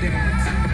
Dance.